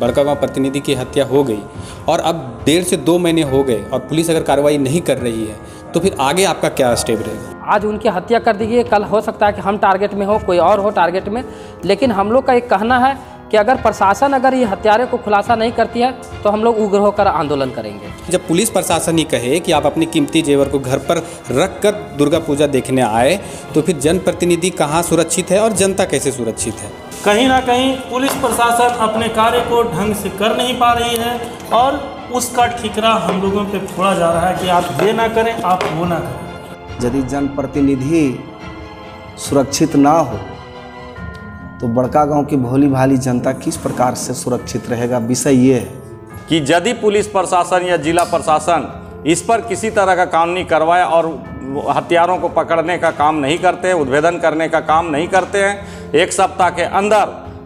बड़का गाँव प्रतिनिधि की हत्या हो गई और अब डेढ़ से दो महीने हो गए और पुलिस अगर कार्रवाई नहीं कर रही है तो फिर आगे आपका क्या स्टेप रहेगा? आज उनकी हत्या कर दी गई कल हो सकता है कि हम टारगेट में हो कोई और हो टारगेट में। लेकिन हम लोग का एक कहना है कि अगर प्रशासन अगर ये हत्यारे को खुलासा नहीं करती है तो हम लोग उग्र होकर आंदोलन करेंगे। जब पुलिस प्रशासन ही कहे कि आप अपनी कीमती जेवर को घर पर रख कर दुर्गा पूजा देखने आए तो फिर जनप्रतिनिधि कहाँ सुरक्षित है और जनता कैसे सुरक्षित है? कहीं ना कहीं पुलिस प्रशासन अपने कार्य को ढंग से कर नहीं पा रही है और उसका ठिकरा हम लोगों पे फोड़ा जा रहा है कि आप ये ना करें, आप वो ना करें। यदि जनप्रतिनिधि सुरक्षित ना हो तो बड़का गाँव की भोली भाली जनता किस प्रकार से सुरक्षित रहेगा? विषय ये है कि यदि पुलिस प्रशासन या जिला प्रशासन इस पर किसी तरह का कानूनी कार्रवाई और हथियारों को पकड़ने का काम नहीं करते हैं उद्भेदन करने का काम नहीं करते हैं। एक सप्ताह के अंदर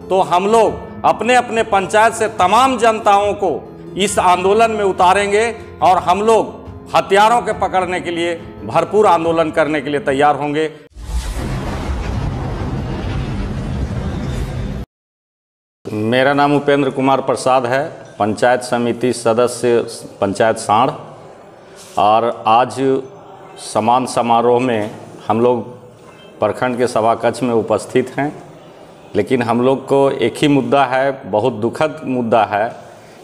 तो हम लोग अपने अपने पंचायत से तमाम जनताओं को इस आंदोलन में उतारेंगे और हम लोग हथियारों के पकड़ने के लिए, भरपूर आंदोलन करने के लिए तैयार होंगे। मेरा नाम उपेंद्र कुमार प्रसाद है, पंचायत समिति सदस्य, पंचायत साढ़। और आज समान समारोह में हम लोग प्रखंड के सभा कक्ष में उपस्थित हैं, लेकिन हम लोग को एक ही मुद्दा है, बहुत दुखद मुद्दा है,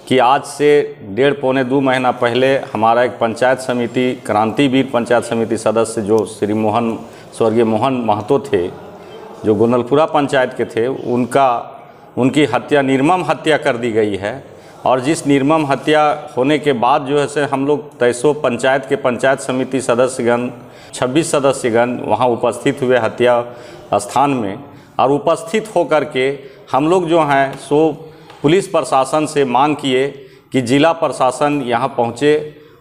कि आज से डेढ़ पौने दो महीना पहले हमारा एक पंचायत समिति, क्रांतिवीर पंचायत समिति सदस्य जो श्री मोहन, स्वर्गीय मोहन महतो थे, जो गोनलपुरा पंचायत के थे, उनका, उनकी हत्या, निर्मम हत्या कर दी गई है। और जिस निर्मम हत्या होने के बाद जो है से हम लोग तैसो पंचायत के पंचायत समिति सदस्यगण 26 सदस्यगण वहाँ उपस्थित हुए हत्या स्थान में और उपस्थित होकर के हम लोग जो हैं सो पुलिस प्रशासन से मांग किए कि जिला प्रशासन यहाँ पहुँचे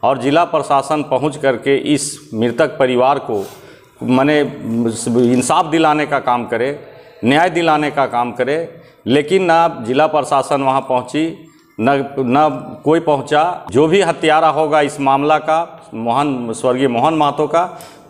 और जिला प्रशासन पहुँच करके इस मृतक परिवार को मने इंसाफ दिलाने का काम करे, न्याय दिलाने का काम करे। लेकिन ना जिला प्रशासन वहाँ पहुँची न न कोई पहुँचा। जो भी हत्यारा होगा इस मामला का, मोहन, स्वर्गीय मोहन महतो का,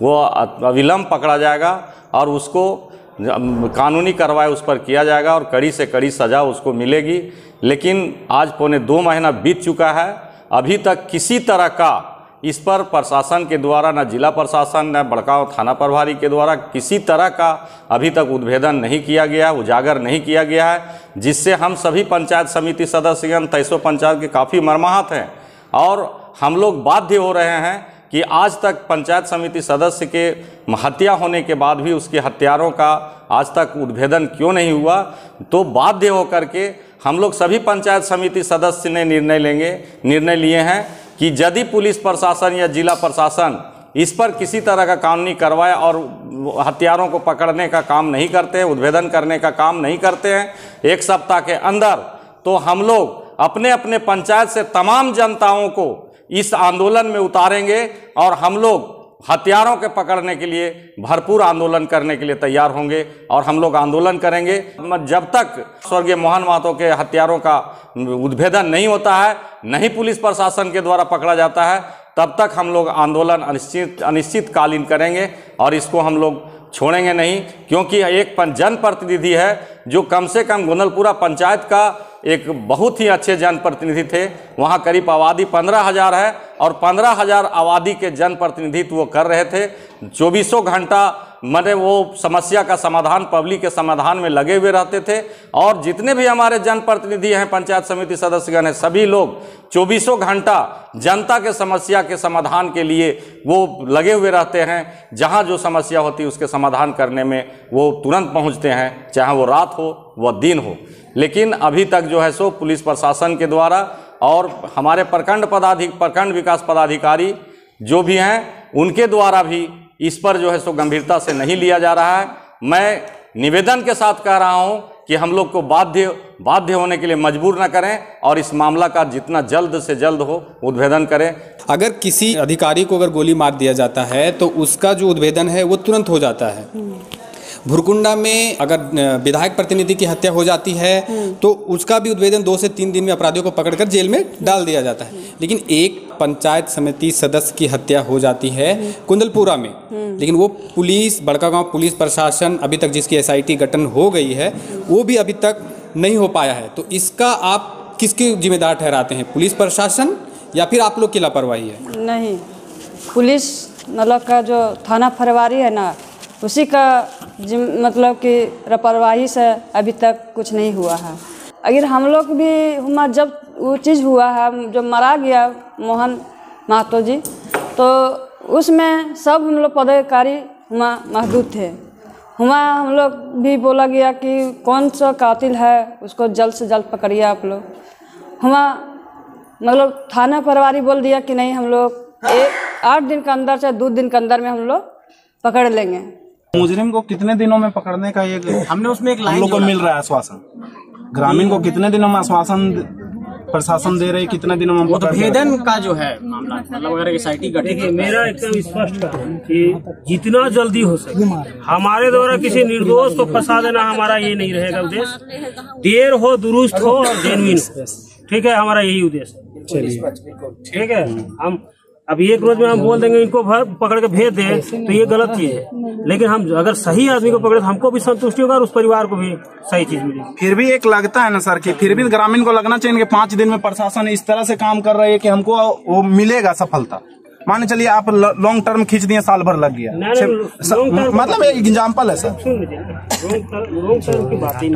वो अविलंब पकड़ा जाएगा और उसको कानूनी कार्रवाई उस पर किया जाएगा और कड़ी से कड़ी सज़ा उसको मिलेगी। लेकिन आज पौने दो महीना बीत चुका है। अभी तक किसी तरह का इस पर प्रशासन के द्वारा, न जिला प्रशासन, न बड़काव थाना प्रभारी के द्वारा किसी तरह का अभी तक उद्भेदन नहीं किया गया, उजागर नहीं किया गया है, जिससे हम सभी पंचायत समिति सदस्यगण तेईसों पंचायत के काफ़ी मर्माहत हैं। और हम लोग बाध्य हो रहे हैं कि आज तक पंचायत समिति सदस्य के हत्या होने के बाद भी उसके हत्यारों का आज तक उद्भेदन क्यों नहीं हुआ तो बाध्य होकर के हम लोग सभी पंचायत समिति सदस्य ने निर्णय लेंगे, निर्णय लिए हैं। कि यदि पुलिस प्रशासन या जिला प्रशासन इस पर किसी तरह का कानूनी कार्रवाई और हथियारों को पकड़ने का काम नहीं करते हैं उद्भेदन करने का काम नहीं करते हैं, एक सप्ताह के अंदर तो हम लोग अपने अपने पंचायत से तमाम जनताओं को इस आंदोलन में उतारेंगे और हम लोग हथियारों के पकड़ने के लिए भरपूर आंदोलन करने के लिए तैयार होंगे और हम लोग आंदोलन करेंगे। जब तक स्वर्गीय मोहन महतो के हथियारों का उद्भेदन नहीं होता है नहीं पुलिस प्रशासन के द्वारा पकड़ा जाता है, तब तक हम लोग आंदोलन अनिश्चित, अनिश्चितकालीन करेंगे और इसको हम लोग छोड़ेंगे नहीं, क्योंकि एक जनप्रतिनिधि है जो कम से कम गोनलपुरा पंचायत का एक बहुत ही अच्छे जनप्रतिनिधि थे। वहाँ करीब आबादी पंद्रह हज़ार है। और पंद्रह हज़ार आबादी के जनप्रतिनिधित्व वो कर रहे थे। चौबीसों घंटा मैंने वो समस्या का समाधान, पब्लिक के समाधान में लगे हुए रहते थे। और जितने भी हमारे जनप्रतिनिधि हैं, पंचायत समिति सदस्यगण हैं सभी लोग चौबीसों घंटा जनता के समस्या के समाधान के लिए वो लगे हुए रहते हैं। जहाँ जो समस्या होती है, उसके समाधान करने में वो तुरंत पहुँचते हैं, चाहे वो रात हो, व दिन हो। लेकिन अभी तक जो है सो, पुलिस प्रशासन के द्वारा और हमारे प्रखंड पदाधिक प्रखंड विकास पदाधिकारी जो भी हैं, उनके द्वारा भी इस पर जो है सो गंभीरता से नहीं लिया जा रहा है। मैं निवेदन के साथ कह रहा हूँ कि हम लोग को बाध्य बाध्य होने के लिए मजबूर न करें और इस मामला का जितना जल्द से जल्द हो, उद्भेदन करें। अगर किसी अधिकारी को अगर गोली मार दिया जाता है तो उसका जो उद्भेदन है, वो तुरंत हो जाता है। भुरकुंडा में अगर विधायक प्रतिनिधि की हत्या हो जाती है तो उसका भी उद्भेदन दो से तीन दिन में अपराधियों को पकड़कर जेल में डाल दिया जाता है। लेकिन एक पंचायत समिति सदस्य की हत्या हो जाती है कुंदलपुरा में। लेकिन वो पुलिस बड़का गाँव पुलिस प्रशासन अभी तक जिसकी एसआईटी गठन हो गई है वो भी अभी तक नहीं हो पाया है। तो इसका आप आप किसकी जिम्मेदार ठहराते हैं पुलिस प्रशासन या फिर आप लोग की लापरवाही है? नहीं पुलिस मतलब का जो थाना फरवारी है ना उसी का जिम मतलब कि लापरवाही से अभी तक कुछ नहीं हुआ है। अगर हम लोग भी, हमारा जब वो चीज़ हुआ है जो मरा गया मोहन महतो जी तो उसमें सब हम लोग पदाधिकारी हुआ महदूद थे। हुआ हम लोग भी बोला गया कि कौन सा कातिल है, उसको जल्द से जल्द पकड़िए आप लोग। हुआ मतलब थाना प्रभारी बोल दिया कि नहीं, हम लोग एक आठ दिन के अंदर से दो दिन के अंदर में हम लोग पकड़ लेंगे। मुजरिम को कितने दिनों में पकड़ने का ये हमने उसमें एक लोग को मिल रहा है आश्वासन। ग्रामीण को कितने दिनों में आश्वासन प्रशासन दे रही कितने दिनों में लेंगे? भेदन का जो है मामला मतलब अगर देखिए मेरा एकदम स्पष्ट है कि जितना जल्दी हो सके हमारे द्वारा किसी निर्दोष को फंसा देना हमारा ये नहीं रहेगा उद्देश्य। देर हो दुरुस्त हो और जेनविन हो। ठीक है हमारा यही उद्देश्य। ठीक है हम अब एक रोज में हम बोल देंगे इनको भर पकड़ के भेज दें तो ये गलत चीज़ है। लेकिन हम अगर सही आदमी को पकड़े तो हमको भी संतुष्टि होगा और उस परिवार को भी सही चीज़ मिलेगी। फिर भी एक लगता है ना सर कि फिर भी ग्रामीण को लगना चाहिए कि पाँच दिन में प्रशासन इस तरह से काम कर रही है कि हमको वो मिलेगा सफलता। मान चलिए आप लॉन्ग टर्म खींच दिए साल भर लग गया। मतलब एक एग्ज़ाम्पल है सर। लीजिए टर्म की बात ही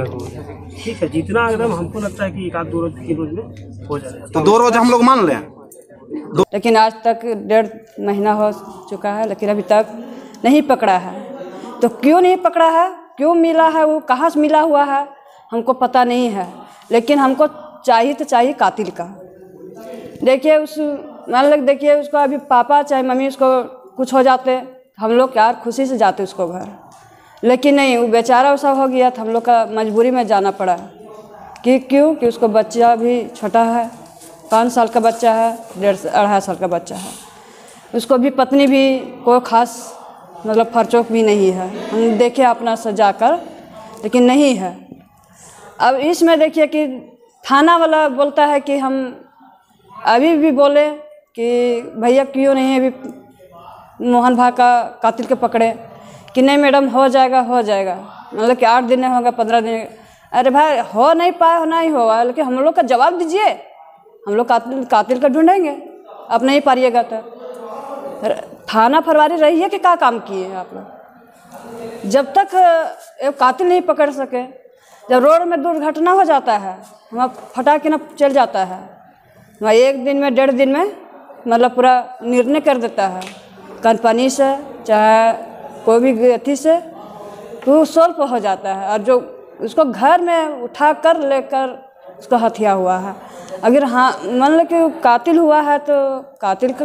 ठीक है जितना एकदम हमको लगता है कि एक आध दो रोज तीन रोज में हो जाए तो दो रोज हम लोग मान लें? लेकिन आज तक डेढ़ महीना हो चुका है, लेकिन अभी तक नहीं पकड़ा है। तो क्यों नहीं पकड़ा है? क्यों मिला है वो? कहाँ से मिला हुआ है? हमको पता नहीं है। लेकिन हमको चाहिए तो चाहिए कातिल का। देखिए उस, मान लग, देखिए उसको अभी पापा चाहे मम्मी उसको कुछ हो जाते, हम लोग यार खुशी से जाते उसको घर। लेकिन नहीं, वो बेचारा वैसा हो गया तो हम लोग का मजबूरी में जाना पड़ा। कि क्यों? कि उसको बच्चा भी छोटा है। पाँच साल का बच्चा है, डेढ़ अढ़ाई साल का बच्चा है। उसको भी पत्नी भी कोई खास मतलब फरचोक भी नहीं है। हम देखे अपना सजा कर लेकिन नहीं है। अब इसमें देखिए कि थाना वाला बोलता है कि हम अभी भी बोले कि भैया क्यों नहीं अभी मोहन भा का कातिल के पकड़े? कि नहीं मैडम, हो जाएगा हो जाएगा। मतलब कि आठ दिन होगा, पंद्रह दिन। अरे भाई, हो नहीं पाया, हो नहीं होगा। लेकिन हम लोग का जवाब दीजिए। हम लोग कातिल कातिल का ढूंढेंगे। आप नहीं पारिएगा तो थाना फरवारी रही है कि क्या काम किए आप लोग? जब तक कातिल नहीं पकड़ सके, जब रोड में दुर्घटना हो जाता है, वहाँ फटा के ना चल जाता है, वहाँ एक दिन में, डेढ़ दिन में मतलब पूरा निर्णय कर देता है। कंपनी से, चाहे कोई भी अथी से तो सोल्व हो जाता है। और जो उसको घर में उठा कर लेकर उसको हथिया हुआ है। अगर हाँ मान लो कि कातिल हुआ है तो कातिल का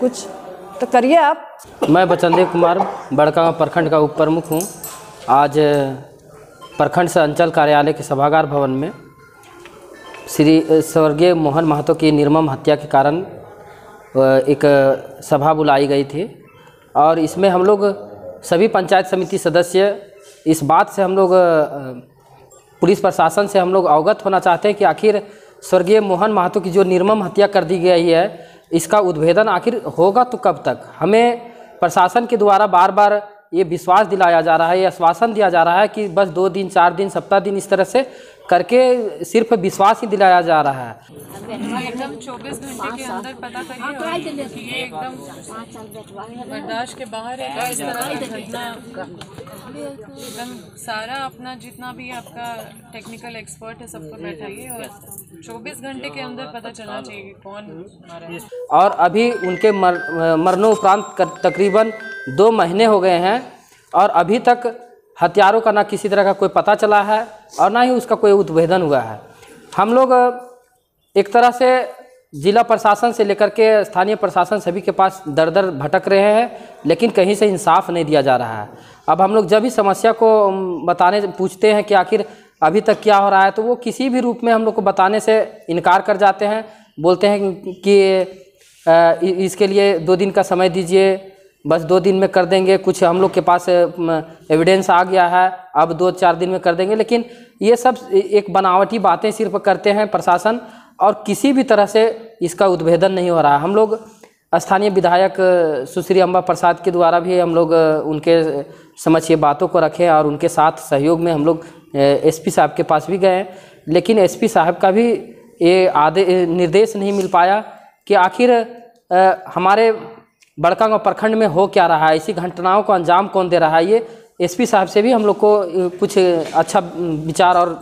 कुछ तो करिए आप। मैं बचंदे कुमार बड़का प्रखंड का उप प्रमुख हूँ। आज, प्रखंड से अंचल कार्यालय के सभागार भवन में श्री, स्वर्गीय मोहन महतो की निर्मम हत्या के कारण एक सभा बुलाई गई थी। और इसमें हम लोग सभी पंचायत समिति सदस्य, इस बात से हम लोग पुलिस प्रशासन से हम लोग अवगत होना चाहते हैं कि आखिर स्वर्गीय मोहन महतो की जो निर्मम हत्या कर दी गई है, इसका उद्भेदन आखिर होगा तो कब तक? हमें प्रशासन के द्वारा बार बार ये विश्वास दिलाया जा रहा है, ये आश्वासन दिया जा रहा है कि बस दो दिन, चार दिन, सप्ताह दिन इस तरह से करके सिर्फ़ विश्वास ही दिलाया जा रहा है। एकदम 24 घंटे के अंदर पता करिए और ये एकदम बर्दाश्त के बाहर है इस तरह की घटना एकदम सारा अपना जितना भी आपका टेक्निकल एक्सपर्ट है सबको बैठाइए और 24 घंटे के अंदर पता चलना चाहिए कि कौन मारा और अभी उनके मर मरणोपरांत कर- तकरीबन दो महीने हो गए हैं और अभी तक हथियारों का ना किसी तरह का कोई पता चला है और ना ही उसका कोई उद्भेदन हुआ है। हम लोग, एक तरह से जिला प्रशासन से लेकर के स्थानीय प्रशासन सभी के पास दर दर भटक रहे हैं, लेकिन कहीं से इंसाफ नहीं दिया जा रहा है। अब हम लोग जब भी समस्या को बताने पूछते हैं कि आखिर अभी तक क्या हो रहा है तो वो किसी भी रूप में हम लोग को बताने से इनकार कर जाते हैं, बोलते हैं कि इसके लिए दो दिन का समय दीजिए बस दो दिन में कर देंगे, कुछ हम लोग के पास एविडेंस आ गया है, अब दो चार दिन में कर देंगे, लेकिन ये सब एक बनावटी बातें सिर्फ़ करते हैं प्रशासन, और किसी भी तरह से इसका उद्भेदन नहीं हो रहा। है हम लोग स्थानीय विधायक सुश्री अम्बा प्रसाद के द्वारा भी हम लोग उनके ये बातों को रखें, और उनके साथ सहयोग में हम लोग एसपी साहब के पास भी गए। लेकिन एसपी साहब का भी ये आदे, निर्देश नहीं मिल पाया कि आखिर हमारे बड़कागांव प्रखंड में हो क्या रहा है? इसी घटनाओं को अंजाम कौन दे रहा है? ये एसपी साहब से भी हम लोग को कुछ अच्छा विचार और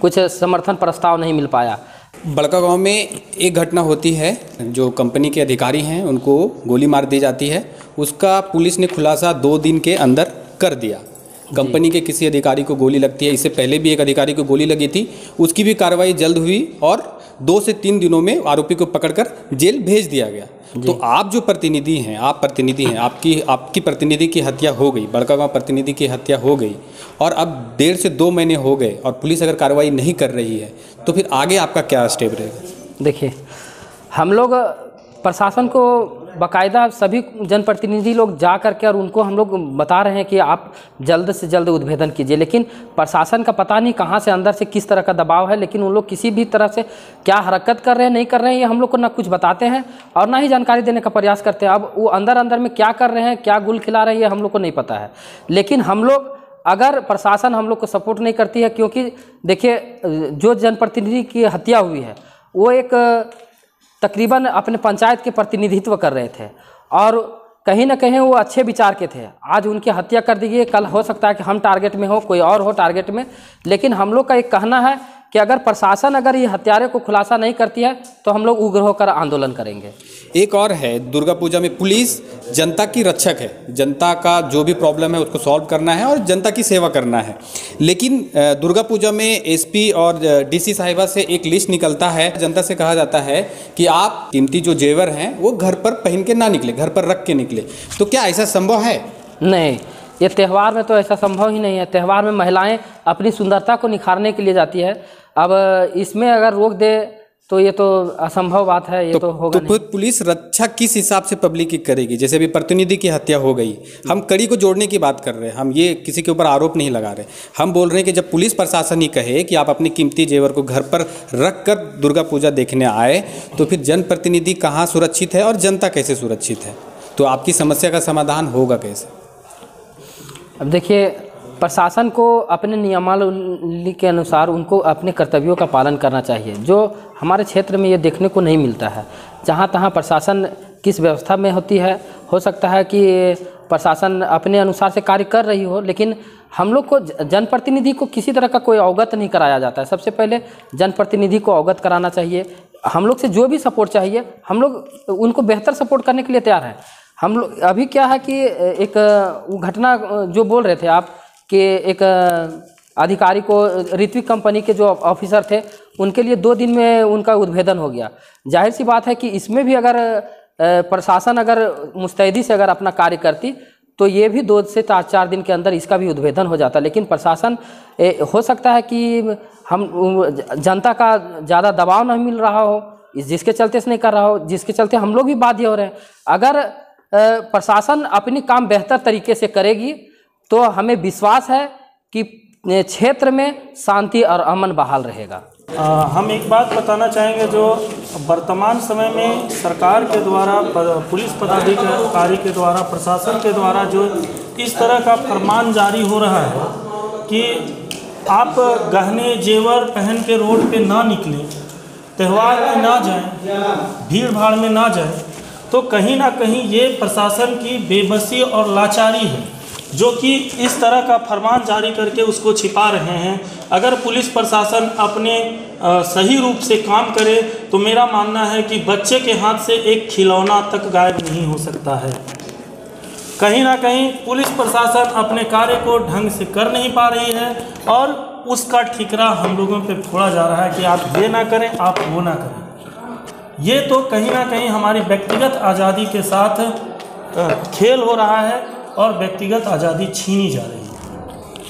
कुछ समर्थन प्रस्ताव नहीं मिल पाया। बड़का गाँव में एक घटना होती है, जो कंपनी के अधिकारी हैं, उनको गोली मार दी जाती है। उसका पुलिस ने खुलासा दो दिन के अंदर कर दिया। कंपनी के किसी अधिकारी को गोली लगती है इससे पहले भी एक अधिकारी को गोली लगी थी उसकी भी कार्रवाई जल्द हुई और दो से तीन दिनों में आरोपी को पकड़कर जेल भेज दिया गया। तो आप जो प्रतिनिधि हैं आप प्रतिनिधि हैं आपकी आपकी प्रतिनिधि की हत्या हो गई बड़का गाँव प्रतिनिधि की हत्या हो गई और अब डेढ़ से दो महीने हो गए और पुलिस अगर कार्रवाई नहीं कर रही है तो फिर आगे आपका क्या स्टेप रहेगा? देखिए हम लोग प्रशासन को बाकायदा सभी जनप्रतिनिधि लोग जा करके और उनको हम लोग बता रहे हैं कि आप जल्द से जल्द उद्भेदन कीजिए। लेकिन प्रशासन का पता नहीं कहाँ से अंदर से किस तरह का दबाव है, लेकिन उन लोग किसी भी तरह से क्या हरकत कर रहे हैं, नहीं कर रहे हैं, ये हम लोग को ना कुछ बताते हैं और ना ही जानकारी देने का प्रयास करते हैं। अब वो अंदर अंदर में क्या कर रहे हैं, क्या गुल खिला रहे हैं, ये हम लोग को नहीं पता है। लेकिन हम लोग अगर प्रशासन हम लोग को सपोर्ट नहीं करती है, क्योंकि देखिए, जो जनप्रतिनिधि की हत्या हुई है, वो एक तकरीबन अपने पंचायत के प्रतिनिधित्व कर रहे थे। और कहीं ना कहीं वो अच्छे विचार के थे। आज उनकी हत्या कर दी गई। कल हो सकता है कि हम टारगेट में हो, कोई और हो टारगेट में। लेकिन हम लोग का एक कहना है कि अगर प्रशासन अगर ये हत्यारे को खुलासा नहीं करती है तो हम लोग उग्र होकर आंदोलन करेंगे। एक और है दुर्गा पूजा में पुलिस जनता की रक्षक है। जनता का जो भी प्रॉब्लम है उसको सॉल्व करना है और जनता की सेवा करना है। लेकिन दुर्गा पूजा में एसपी और डीसी साहिबा से एक लिस्ट निकलता है। जनता से कहा जाता है कि आप कीमती जो जेवर हैं वो घर पर पहन के ना निकले घर पर रख के निकले। तो क्या ऐसा संभव है? नहीं ये त्यौहार में तो ऐसा संभव ही नहीं है। त्यौहार में महिलाएँ अपनी सुंदरता को निखारने के लिए जाती है। अब इसमें अगर रोक दे तो ये तो असंभव बात है ये तो, तो होगा तो फिर पुलिस रक्षा किस हिसाब से पब्लिक की करेगी? जैसे अभी प्रतिनिधि की हत्या हो गई। हम कड़ी को जोड़ने की बात कर रहे हैं। हम ये किसी के ऊपर आरोप नहीं लगा रहे। हम बोल रहे हैं कि जब पुलिस प्रशासन ही कहे कि आप अपनी कीमती जेवर को घर पर रख कर दुर्गा पूजा देखने आए तो फिर जनप्रतिनिधि कहाँ सुरक्षित है और जनता कैसे सुरक्षित है? तो आपकी समस्या का समाधान होगा कैसे? अब देखिए, प्रशासन को अपने नियमावली के अनुसार उनको अपने कर्तव्यों का पालन करना चाहिए, जो हमारे क्षेत्र में ये देखने को नहीं मिलता है। जहाँ तहाँ प्रशासन किस व्यवस्था में होती है, हो सकता है कि प्रशासन अपने अनुसार से कार्य कर रही हो, लेकिन हम लोग को जनप्रतिनिधि को किसी तरह का कोई अवगत नहीं कराया जाता है। सबसे पहले जनप्रतिनिधि को अवगत कराना चाहिए। हम लोग से जो भी सपोर्ट चाहिए, हम लोग उनको बेहतर सपोर्ट करने के लिए तैयार हैं। हम लोग, अभी क्या है कि एक वो घटना जो बोल रहे थे आप, कि एक अधिकारी को ऋत्विक कंपनी के जो ऑफिसर थे, उनके लिए दो दिन में उनका उद्भेदन हो गया। ज़ाहिर सी बात है कि इसमें भी अगर प्रशासन अगर मुस्तैदी से अगर अपना कार्य करती तो ये भी दो से चार दिन के अंदर इसका भी उद्भेदन हो जाता। लेकिन प्रशासन हो सकता है कि हम जनता का ज़्यादा दबाव नहीं मिल रहा हो, जिसके चलते से नहीं कर रहा हो, जिसके चलते हम लोग भी बाध्य हो रहे हैं। अगर प्रशासन अपनी काम बेहतर तरीके से करेगी तो हमें विश्वास है कि क्षेत्र में शांति और अमन बहाल रहेगा। आ, हम एक बात बताना चाहेंगे जो वर्तमान समय में सरकार के द्वारा पुलिस पदाधिकारी के द्वारा प्रशासन के द्वारा जो इस तरह का फरमान जारी हो रहा है कि आप गहने जेवर पहन के रोड पे ना निकलें त्यौहार में ना जाएँ भीड़ भाड़ में ना जाएँ तो कहीं ना कहीं ये प्रशासन की बेबसी और लाचारी है, जो कि इस तरह का फरमान जारी करके उसको छिपा रहे हैं। अगर पुलिस प्रशासन अपने सही रूप से काम करे तो मेरा मानना है कि बच्चे के हाथ से एक खिलौना तक गायब नहीं हो सकता है। कहीं ना कहीं पुलिस प्रशासन अपने कार्य को ढंग से कर नहीं पा रही है और उसका ठिकरा हम लोगों पे फोड़ा जा रहा है कि आप ये ना करें, आप वो ना करें। ये तो कहीं ना कहीं हमारी व्यक्तिगत आज़ादी के साथ खेल हो रहा है और व्यक्तिगत आज़ादी छीनी जा रही है।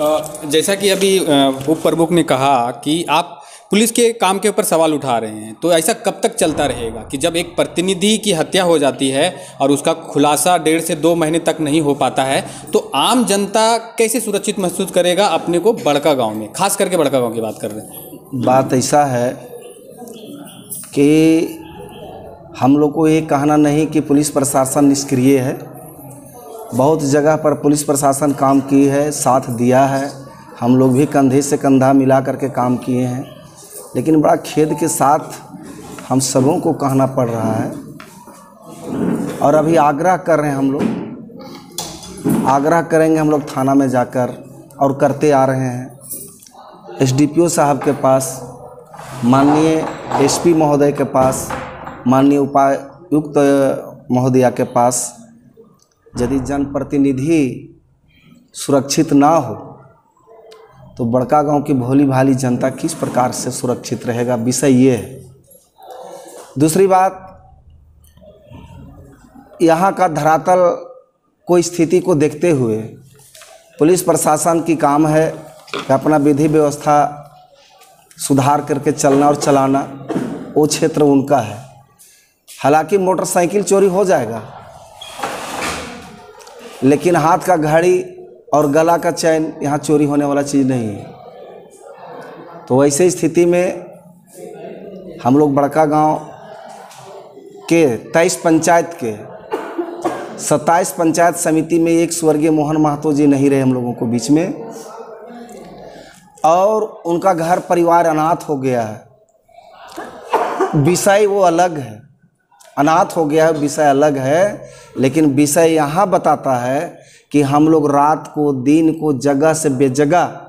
अ, जैसा कि अभी उप प्रमुख ने कहा कि आप पुलिस के काम के ऊपर सवाल उठा रहे हैं तो ऐसा कब तक चलता रहेगा कि जब एक प्रतिनिधि की हत्या हो जाती है और उसका खुलासा डेढ़ से दो महीने तक नहीं हो पाता है तो आम जनता कैसे सुरक्षित महसूस करेगा अपने को बड़का गाँव में? खास करके बड़का गाँव की बात कर रहे हैं। बात ऐसा है कि हम लोग को ये कहना नहीं कि पुलिस प्रशासन निष्क्रिय है। बहुत जगह पर पुलिस प्रशासन काम की है, साथ दिया है। हम लोग भी कंधे से कंधा मिला करके काम किए हैं। लेकिन बड़ा खेद के साथ हम सबों को कहना पड़ रहा है। और अभी आग्रह कर रहे हैं हम लोग। आग्रह करेंगे हम लोग थाना में जाकर और करते आ रहे हैं। एसडीपीओ साहब के पास, माननीय एसपी महोदय के पास माननीय उपायुक्त महोदया के पास यदि जनप्रतिनिधि सुरक्षित ना हो तो बड़का गाँव की भोली भाली जनता किस प्रकार से सुरक्षित रहेगा? विषय ये है। दूसरी बात, यहाँ का धरातल को स्थिति को देखते हुए पुलिस प्रशासन की काम है कि अपना विधि व्यवस्था सुधार करके चलना और चलाना, वो क्षेत्र उनका है। हालाँकि मोटरसाइकिल चोरी हो जाएगा। लेकिन हाथ का घड़ी और गला का चैन यहाँ चोरी होने वाला चीज़ नहीं है। तो वैसे स्थिति में हम लोग बड़का गाँव के तेईस पंचायत के सत्ताईस पंचायत समिति में एक स्वर्गीय मोहन महतो जी नहीं रहे हम लोगों को बीच में। और उनका घर परिवार अनाथ हो गया है। विषय वो अलग है। अनाथ हो गया है, विषय अलग है, लेकिन विषय यहाँ बताता है कि हम लोग रात को, दिन को, जगह से बेजगह,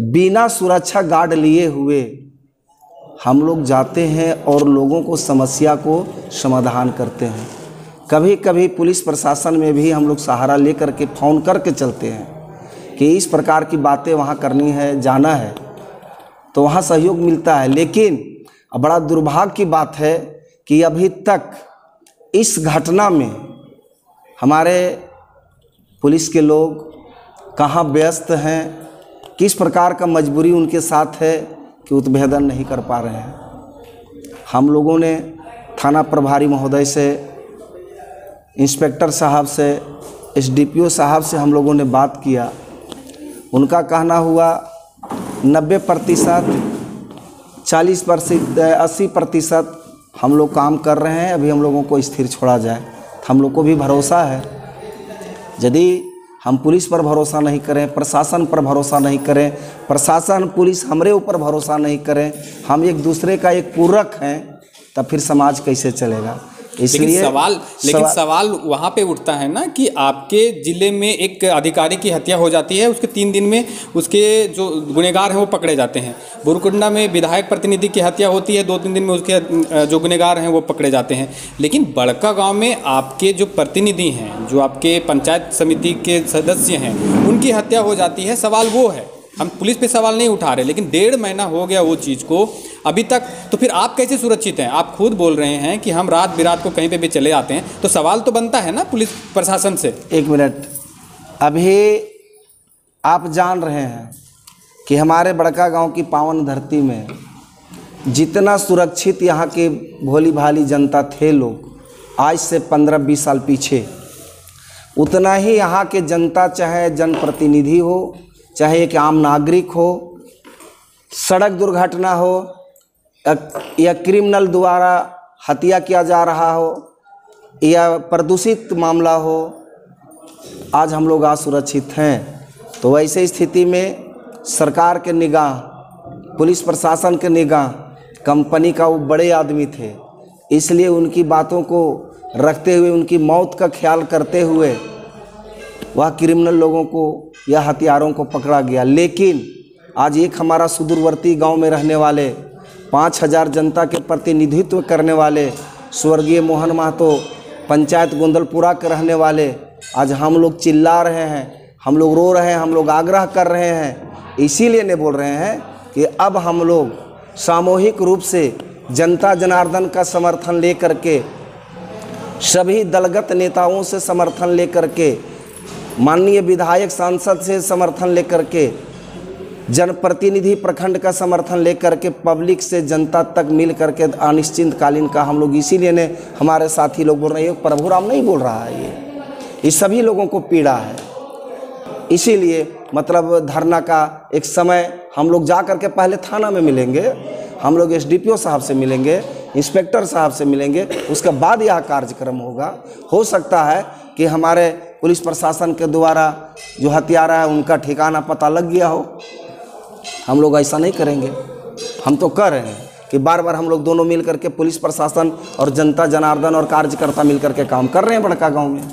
बिना सुरक्षा गार्ड लिए हुए हम लोग जाते हैं और लोगों को समस्या को समाधान करते हैं। कभी कभी पुलिस प्रशासन में भी हम लोग सहारा लेकर के, फ़ोन करके चलते हैं कि इस प्रकार की बातें वहाँ करनी है, जाना है। तो वहाँ सहयोग मिलता है, लेकिन बड़ा दुर्भाग्य की बात है कि अभी तक इस घटना में हमारे पुलिस के लोग कहाँ व्यस्त हैं, किस प्रकार का मजबूरी उनके साथ है कि उत्भेदन नहीं कर पा रहे हैं। हम लोगों ने थाना प्रभारी महोदय से, इंस्पेक्टर साहब से, एसडीपीओ साहब से हम लोगों ने बात किया। उनका कहना हुआ, नब्बे प्रतिशत, चालीस प्रतिशत अस्सी प्रतिशत हम लोग काम कर रहे हैं, अभी हम लोगों को स्थिर छोड़ा जाए। तो हम लोग को भी भरोसा है। यदि हम पुलिस पर भरोसा नहीं करें, प्रशासन पर भरोसा नहीं करें, प्रशासन, पुलिस हमारे ऊपर भरोसा नहीं करें, हम एक दूसरे का एक पूरक हैं, तब फिर समाज कैसे चलेगा? लेकिन सवाल लेकिन सवाल सवाल वहाँ पे उठता है ना कि आपके ज़िले में एक अधिकारी की हत्या हो जाती है उसके तीन दिन में उसके जो गुनेगार हैं वो पकड़े जाते हैं। बुरकुंडा में विधायक प्रतिनिधि की हत्या होती है दो तीन दिन में उसके जो गुनेगार हैं वो पकड़े जाते हैं। लेकिन बड़का गाँव में आपके जो प्रतिनिधि हैं जो आपके पंचायत समिति के सदस्य हैं उनकी हत्या हो जाती है सवाल वो है। हम पुलिस पे सवाल नहीं उठा रहे, लेकिन डेढ़ महीना हो गया वो चीज़ को। अभी तक तो फिर आप कैसे सुरक्षित हैं? आप खुद बोल रहे हैं कि हम रात बिरात को कहीं पे भी चले जाते हैं तो सवाल तो बनता है ना पुलिस प्रशासन से? एक मिनट। अभी आप जान रहे हैं कि हमारे बड़का गाँव की पावन धरती में जितना सुरक्षित यहाँ के भोली भाली जनता थे लोग, आज से पंद्रह बीस साल पीछे, उतना ही यहाँ के जनता चाहे जनप्रतिनिधि हो चाहे एक आम नागरिक हो, सड़क दुर्घटना हो, या क्रिमिनल द्वारा हत्या किया जा रहा हो, या प्रदूषित मामला हो, आज हम लोग असुरक्षित हैं। तो वैसे स्थिति में सरकार के निगाह, पुलिस प्रशासन के निगाह, कंपनी का वो बड़े आदमी थे। इसलिए उनकी बातों को रखते हुए, उनकी मौत का ख्याल करते हुए वह क्रिमिनल लोगों को या हथियारों को पकड़ा गया। लेकिन आज एक हमारा सुदूरवर्ती गाँव में रहने वाले, पाँच हज़ार जनता के प्रतिनिधित्व करने वाले, स्वर्गीय मोहन महतो, पंचायत गोंदलपुरा के रहने वाले, आज हम लोग चिल्ला रहे हैं, हम लोग रो रहे हैं, हम लोग आग्रह कर रहे हैं। इसीलिए नहीं बोल रहे हैं कि अब हम लोग सामूहिक रूप से जनता जनार्दन का समर्थन लेकर के, सभी दलगत नेताओं से समर्थन लेकर के माननीय विधायक सांसद से समर्थन लेकर के, जनप्रतिनिधि प्रखंड का समर्थन लेकर के, पब्लिक से जनता तक मिल करके अनिश्चितकालीन का हम लोग इसीलिए ने हमारे साथी लोग बोल रहे हैं, प्रभु राम नहीं बोल रहा है ये। ये सभी लोगों को पीड़ा है। इसीलिए मतलब धरना का एक समय हम लोग जा कर के पहले थाना में मिलेंगे, हम लोग एसडीपीओ साहब से मिलेंगे इंस्पेक्टर साहब से मिलेंगे, उसके बाद यह कार्यक्रम होगा। हो सकता है कि हमारे पुलिस प्रशासन के द्वारा जो हत्यारा है, उनका ठिकाना पता लग गया हो। हम लोग ऐसा नहीं करेंगे। हम तो कर रहे हैं कि बार बार हम लोग दोनों मिल करके पुलिस प्रशासन और जनता, जनार्दन और कार्यकर्ता मिल करके काम कर रहे हैं बड़का गाँव में।